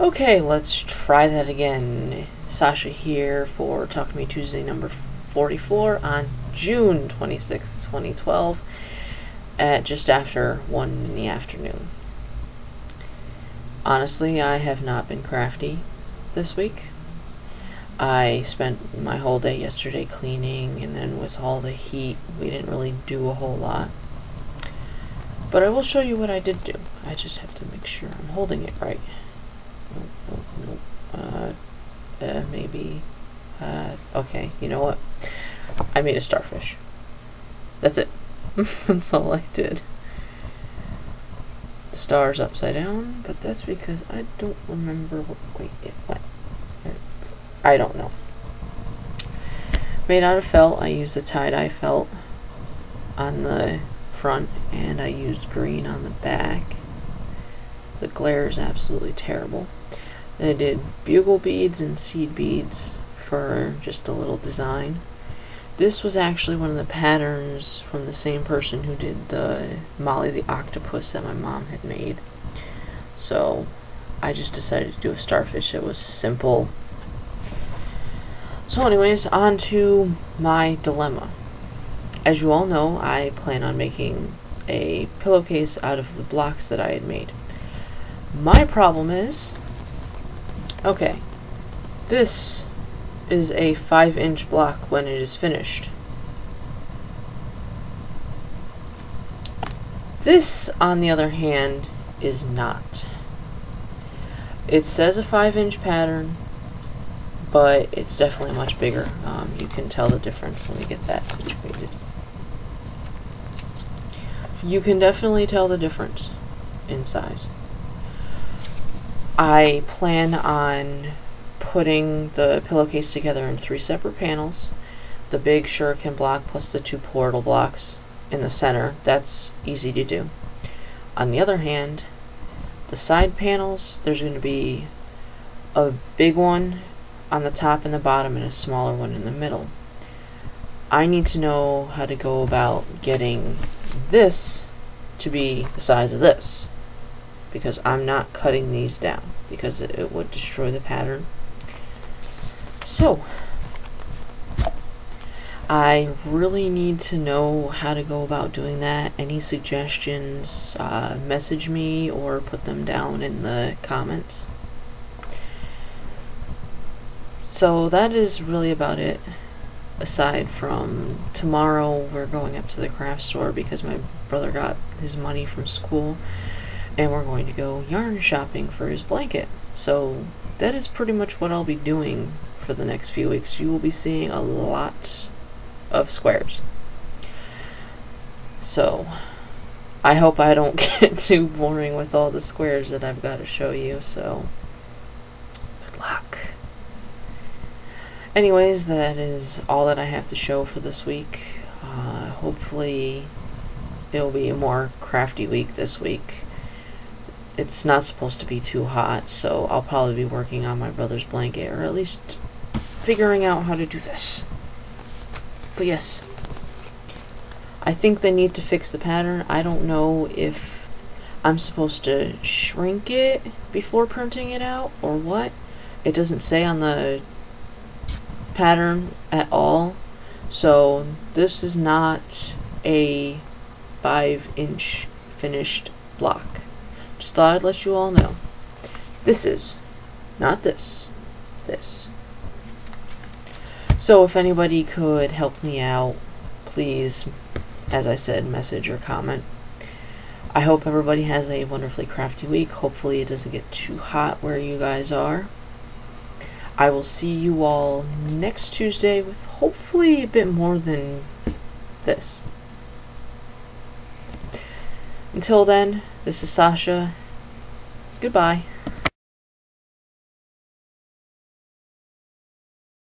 Okay, let's try that again. Sasha here for Talk to Me Tuesday number 44 on June 26, 2012 at just after 1 in the afternoon. Honestly, I have not been crafty this week. I spent my whole day yesterday cleaning, and then with all the heat, we didn't really do a whole lot. But I will show you what I did do. I just have to make sure I'm holding it right. Nope, nope, nope. Uh, uh, maybe. Uh, okay, you know what? I made a starfish. That's it. that's all I did. The star's upside down, but that's because I don't remember what, wait, it went. I don't know. Made out of felt, I used a tie-dye felt on the front and I used green on the back. The glare is absolutely terrible. I did bugle beads and seed beads for just a little design. This was actually one of the patterns from the same person who did the Molly the Octopus that my mom had made. So I just decided to do a starfish. It was simple, so anyways, on to my dilemma. As you all know, I plan on making a pillowcase out of the blocks that I had made. My problem is, okay, this is a 5 inch block when it is finished. This, on the other hand, is not. It says a 5 inch pattern, but it's definitely much bigger. Um, you can tell the difference. Let me get that situated. You can definitely tell the difference in size. I plan on putting the pillowcase together in three separate panels. The big shuriken block plus the two portal blocks in the center. That's easy to do. On the other hand, the side panels, there's going to be a big one on the top and the bottom and a smaller one in the middle. I need to know how to go about getting this to be the size of this because I'm not cutting these down because it, it would destroy the pattern. So, I really need to know how to go about doing that. Any suggestions, uh, message me or put them down in the comments. So that is really about it. Aside from tomorrow, we're going up to the craft store because my brother got his money from school and we're going to go yarn shopping for his blanket. So that is pretty much what I'll be doing for the next few weeks. You will be seeing a lot of squares. So I hope I don't get too boring with all the squares that I've got to show you. So good luck. Anyways, that is all that I have to show for this week. Uh, hopefully it'll be a more crafty week this week. It's not supposed to be too hot, so I'll probably be working on my brother's blanket, or at least figuring out how to do this. But yes, I think they need to fix the pattern. I don't know if I'm supposed to shrink it before printing it out, or what. It doesn't say on the pattern at all. So this is not a 5 inch finished block. Just thought I'd let you all know. This is, not this, this. So if anybody could help me out, please, as I said, message or comment. I hope everybody has a wonderfully crafty week. Hopefully it doesn't get too hot where you guys are. I will see you all next Tuesday with hopefully a bit more than this. Until then, this is Sasha. Goodbye.